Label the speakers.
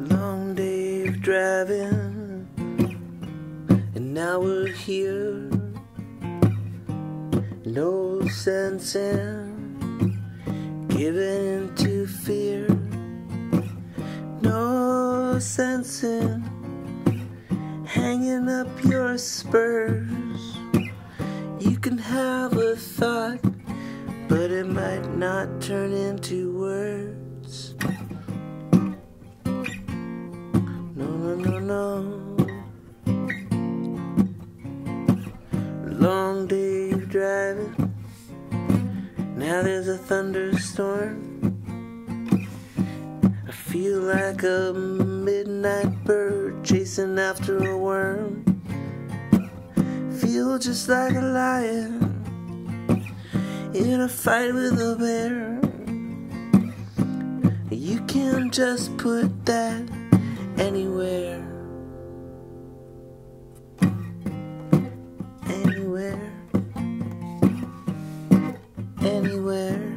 Speaker 1: Long day of driving, and now we're here. No sense in giving in to fear. No sense in hanging up your spurs. You can have a thought, but it might not turn into words. No, no, no, no. Long day of driving. Now there's a thunderstorm. I feel like a midnight bird chasing after a worm. Feel just like a lion in a fight with a bear. You can just put that anywhere. Anywhere. Anywhere.